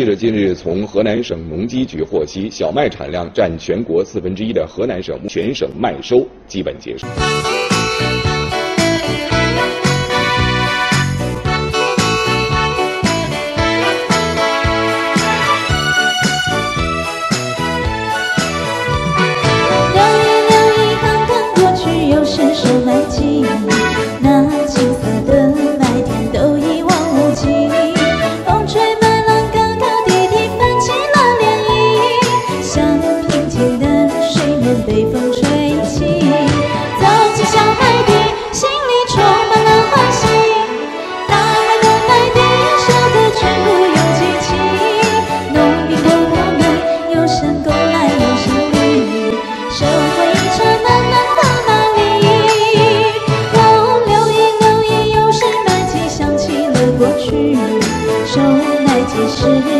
记者近日从河南省农机局获悉小麦产量占全国四分之一的河南省全省麦收基本结束。风吹起走进小海底心里充满了欢喜大海的泪滴小河全部涌起起农民伯伯们有山共来有生命收获一场满满的暖里哦六一六一有时卖起想起了过去收麦秸是